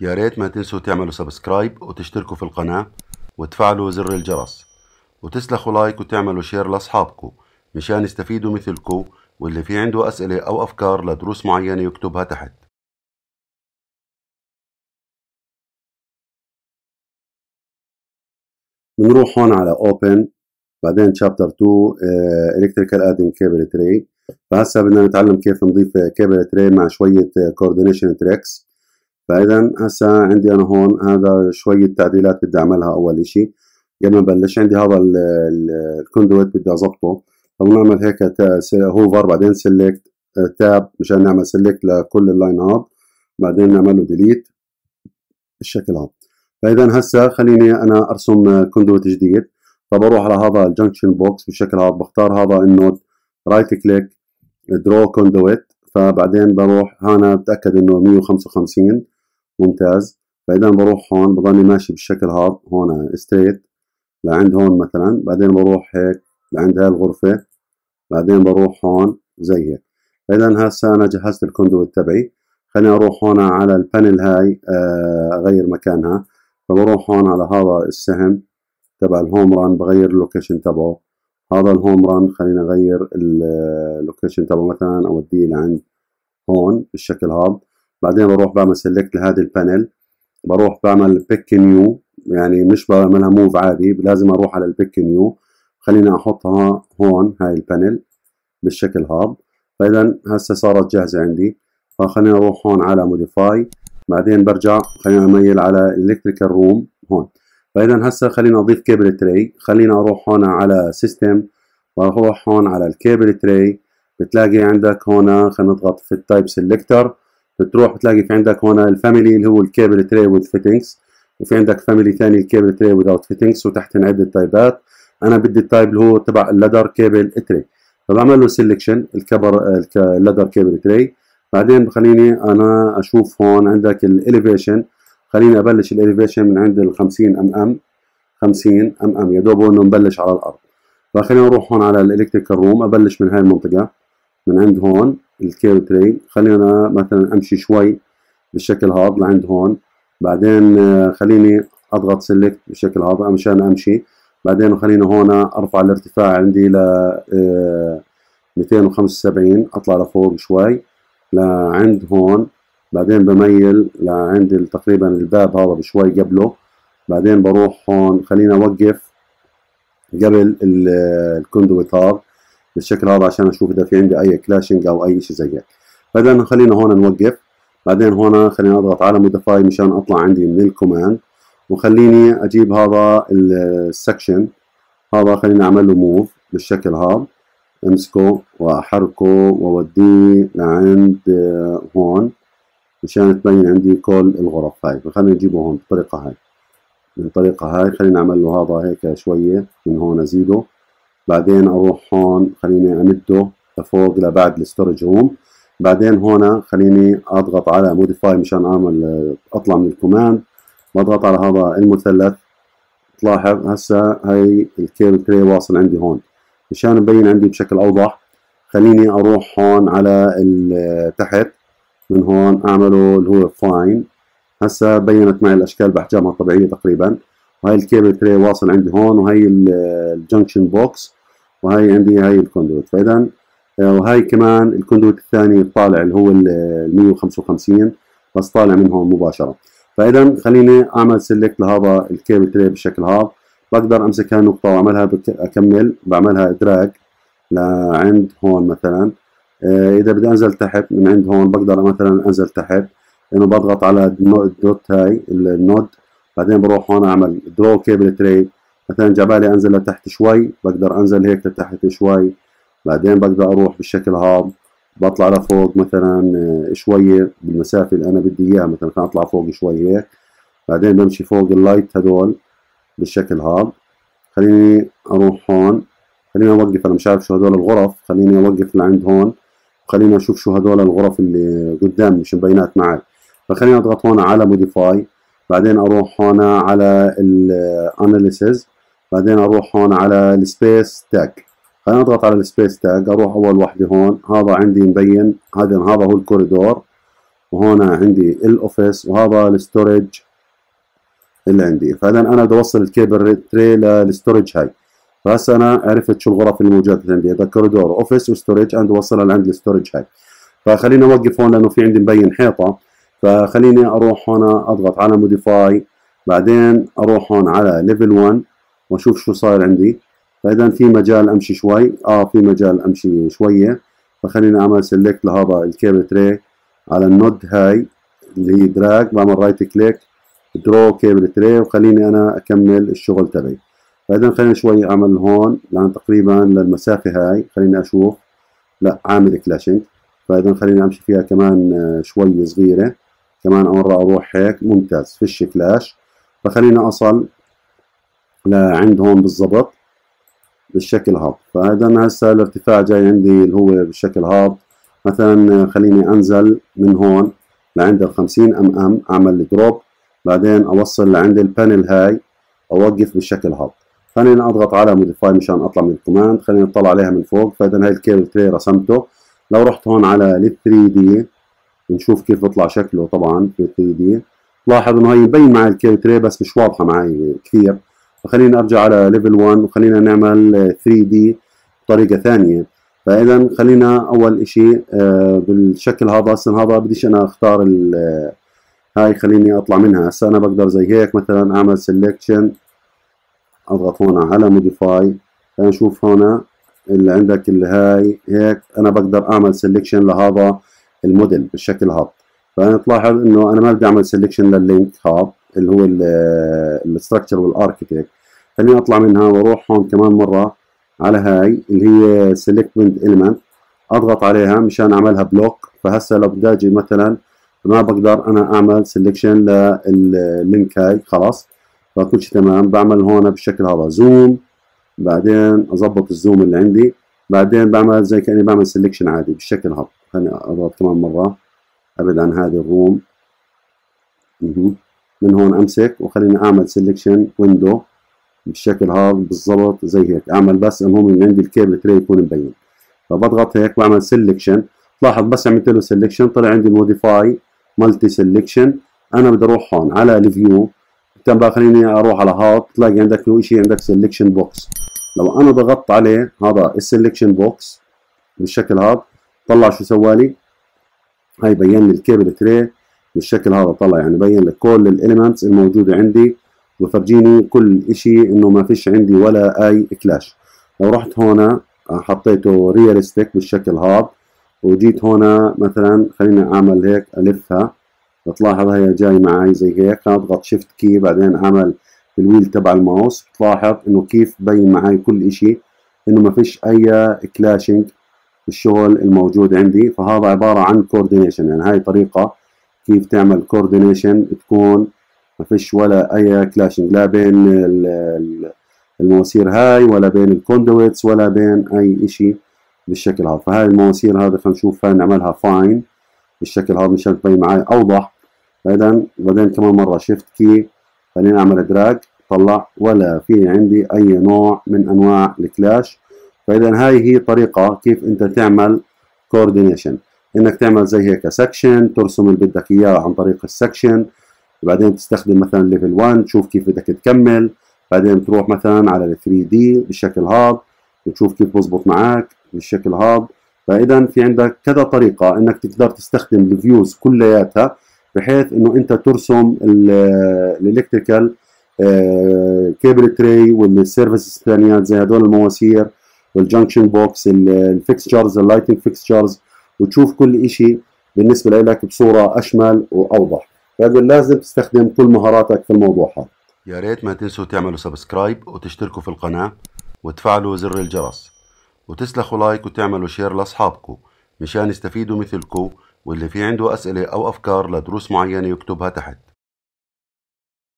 يا ريت ما تنسوا تعملوا subscribe وتشتركوا في القناة وتفعلوا زر الجرس وتسلخوا like وتعملوا share لأصحابكم مشان يستفيدوا مثلكم واللي في عنده أسئلة أو أفكار لدروس معينة يكتبها تحت. بنروح هون على Open بعدين Chapter 2 uh, Electrical Adding Cable Tray. فهسا بدنا نتعلم كيف نضيف cable tray مع شوية Coordination Tricks فاذا هسا عندي أنا هون هذا شوية تعديلات بدي أعملها أول إشي. قبل ما نبلش عندي هذا ال conduit بدي أظبطه. فبنعمل هيك hover بعدين select tab مشان نعمل select لكل ال line هاد بعدين نعمل له delete بالشكل هذا. فاذا هسا خليني أنا أرسم conduit جديد. فبروح على هذا ال junction box بالشكل هذا بختار هذا ال node right click draw conduit فبعدين بروح هنا بتأكد إنه 155 ممتاز. فإذا بروح هون بضلني ماشي بالشكل هذا هون straight لعند هون مثلا بعدين بروح هيك لعند هاي الغرفة بعدين بروح هون زي هيك. فاذا هسه أنا جهزت ال conduit تبعي. خليني أروح هون على ال panel هاي آه، أغير مكانها. فبروح هون على هذا السهم تبع ال home run بغير ال location تبعه. هذا ال home run خلينا أغير ال location تبعه مثلا أوديه لعند هون بالشكل هذا. بعدين بروح بعمل select لهذه ال panel بروح بعمل pick new يعني مش بعملها move عادي لازم أروح على ال pick new خليني أحطها هون هاي ال panel بالشكل هذا. فاذا هسه صارت جاهزة عندي. فخليني أروح هون على modify بعدين برجع خلينا أميل على ال electrical room هون. فاذا هسه خلينا أضيف cable tray خلينا أروح هون على system وأروح هون على ال cable tray بتلاقي عندك هون خلينا نضغط في ال type selector بتروح بتلاقي في عندك هون ال family اللي هو ال cable tray with fittings وفي عندك family ثاني ال cable tray without fittings وتحت عدة type ات أنا بدي ال type اللي هو تبع ال ladder cable tray فبعمل له selection ال cable ال ladder cable tray بعدين بخليني أنا أشوف هون عندك ال elevation خليني أبلش ال elevation من عند ال 50 mm 50 mm يا دوب انه نبلش على الأرض. فخليني أروح هون على ال electrical room أبلش من هاي المنطقة من عند هون. ال cable tray خلينا مثلا أمشي شوي بالشكل هذا لعند هون. بعدين آه، خليني أضغط select بالشكل هذا مشان أمشي. بعدين خلينا هون أرفع الارتفاع عندي ل 275 آه، أطلع لفوق شوي لعند هون. بعدين بميل لعند تقريبا الباب هذا بشوي قبله. بعدين بروح هون. خلينا أوقف قبل ال conduit هذا بالشكل هذا عشان أشوف إذا في عندي أي clashing أو أي شيء زي هيك. فاذا خلينا هون نوقف. بعدين هون خلينا أضغط على modify مشان أطلع عندي من ال command وخليني أجيب هذا ال section هذا خليني اعمل له move بالشكل هذا. امسكه وأحركه وأوديه لعند هون مشان تبين عندي كل الغرف هاي. فخلينا نجيبه هون بالطريقة هاي. من الطريقة هاي خلينا نعمل له هذا هيك شوية. من هون أزيده. بعدين أروح هون خليني أمده لفوق لبعد ال storage room. بعدين هون خليني أضغط على modify مشان أعمل أطلع من ال command. واضغط على هذا المثلث. تلاحظ هسه هاي ال cable tray واصل عندي هون. مشان مبين عندي بشكل أوضح خليني أروح هون على تحت من هون أعمله اللي هو fine هسه بينت معي الأشكال بأحجامها الطبيعية تقريبا. وهي ال cable tray واصل عندي هون وهي ال junction box. وهي عندي هاي ال conduit فاذا آه، وهي كمان ال conduit الثاني الطالع اللي هو ال 155 بس طالع من هون مباشرة. فاذا خليني أعمل select لهذا الكيبل تري بالشكل هذا. بقدر أمسك هاي النقطة وأعملها أكمل بعملها drag لعند هون مثلا. آه، إذا بدي أنزل تحت من عند هون بقدر مثلا أنزل تحت إنه بضغط على ال dot هاي ال node بعدين بروح هون أعمل درو cable tray مثلا جبالي أنزل لتحت شوي بقدر أنزل هيك لتحت شوي. بعدين بقدر أروح بالشكل هذا بطلع لفوق مثلا شوية بالمسافة اللي أنا بدي إياها مثلا خلينا أطلع فوق شوي هيك. بعدين بمشي فوق ال light هدول بالشكل هذا. خليني أروح هون. خليني أوقف أنا مش عارف شو هدول الغرف. خليني أوقف لعند هون. خليني أشوف شو هدول الغرف اللي قدام مش مبينات معي. فخليني أضغط هون على modify بعدين أروح هون على ال analyze بعدين أروح هون على ال space tag. خلينا نضغط على ال space tag أروح أول وحدة هون. هذا عندي مبين هذا هذا هو الكوريدور وهون عندي ال office وهذا ال storage اللي عندي. فاذا أنا بدي أوصل ال cable tray لل storage هاي. فهسه أنا عرفت شو الغرف اللي موجودة عندي هذا corridor office و storage أنا بدي أوصلها لعند ال storage هاي. فخليني أوقف هون لأنه في عندي مبين حيطة. فخليني أروح هون أضغط على modify بعدين أروح هون على level 1 واشوف شو صاير عندي. فإذا في مجال أمشي شوي. آه في مجال أمشي شوية. فخليني أعمل select لهذا ال cable tray على ال node هاي اللي هي drag بعمل right click draw cable tray وخليني أنا أكمل الشغل تبعي. فإذا خليني شوي أعمل هون لأن تقريبا للمسافة هاي. خليني أشوف. لا عامل clashing فإذا خليني أمشي فيها كمان آه، شوي صغيرة. كمان مرة أروح هيك. ممتاز. فيش clash فخليني أصل لعند هون بالضبط بالشكل هذا. فإذا هسه الارتفاع جاي عندي اللي هو بالشكل هذا. مثلا خليني أنزل من هون لعند ال 50 mm أعمل drop. بعدين أوصل لعند ال panel هاي أوقف بالشكل هذا. خليني أضغط على modify مشان أطلع من ال command. خليني أطلع عليها من فوق. فإذا هاي ال cable tray رسمته. لو رحت هون على ال 3 D نشوف كيف بيطلع شكله طبعا في 3 D لاحظ إنه هي مبين معي ال cable tray بس مش واضحة معي كثير. فخلينا ارجع على level 1 وخلينا نعمل 3 D بطريقة ثانية. فاذا خلينا أول إشي آه، بالشكل هذا أصلا هذا بديش أنا أختار هاي خليني أطلع منها. هسه أنا بقدر زي هيك مثلا أعمل selection أضغط هون على modify نشوف هون اللي عندك اللي هاي هيك أنا بقدر أعمل selection لهذا الموديل بالشكل هذا. فأنا تلاحظ إنه أنا ما بدي أعمل selection لل link هذا اللي هو ال structure وال architect خليني أطلع منها وأروح هون كمان مرة على هاي اللي هي select pinned element أضغط عليها مشان أعملها block فهسه لو بدي أجي مثلا ما بقدر أنا أعمل selection لل link هاي خلاص. فكل شيء تمام. بعمل هون بالشكل هذا zoom بعدين اضبط ال zoom اللي عندي. بعدين بعمل زي كأني بعمل selection عادي بالشكل هذا. خليني أضغط كمان مرة. أبعد عن هذه ال room. من هون أمسك وخليني أعمل selection window بالشكل هذا بالضبط زي هيك. أعمل بس المهم ان عندي ال cable tray يكون مبين. فبضغط هيك بعمل selection لاحظ بس عملت له selection طلع عندي modify multi selection أنا بدي أروح هون على ال view. بقى خليني أروح على هاد تلاقي عندك له شيء عندك selection box لو أنا ضغطت عليه هذا ال selection box بالشكل هذا. طلع شو سوالي هاي بين لي ال cable tray. بالشكل هذا طلع يعني بين لك كل ال elements الموجودة عندي. وفرجيني كل إشي إنه ما فيش عندي ولا أي clash لو رحت هنا حطيته realistic بالشكل هذا وجيت هنا مثلا خليني أعمل هيك ألفها. بتلاحظ هي جاي معي زي هيك اضغط shift key بعدين أعمل ال wheel تبع الماوس. بتلاحظ إنه كيف بين معي كل إشي إنه ما فيش أي clashing الشغل الموجود عندي. فهذا عبارة عن coordination يعني هاي طريقة كيف تعمل coordination تكون ما فيش ولا أي clashing لا بين المواسير هاي ولا بين ال conduits ولا بين أي إشي بالشكل هذا. فهاي المواسير هذا خلينا نشوف نعملها fine بالشكل هذا مشان تبين معي أوضح. اذا بعدين كمان مرة shift key خليني أعمل drag طلع. ولا في عندي أي نوع من أنواع ال clash فاذا هاي هي طريقة كيف أنت تعمل coordination إنك تعمل زي هيك section ترسم اللي بدك إياه عن طريق ال section بعدين تستخدم مثلا level 1 تشوف كيف بدك تكمل. بعدين تروح مثلا على ال 3 D بالشكل هذا وتشوف كيف بزبط معك بالشكل هذا. فاذا في عندك كذا طريقة إنك تقدر تستخدم ال views كلياتها بحيث إنه أنت ترسم ال electrical cable tray وال service الثانيات زي هدول المواسير وال junction box ال fixtures ال lighting fixtures وتشوف كل شيء بالنسبة لك بصورة أشمل وأوضح. فاقول لازم تستخدم كل مهاراتك في الموضوع هذا. يا ريت ما تنسوا تعملوا subscribe وتشتركوا في القناة وتفعلوا زر الجرس وتسلخوا like وتعملوا share لأصحابكم مشان يستفيدوا مثلكم واللي في عنده أسئلة أو أفكار لدروس معينة يكتبها تحت.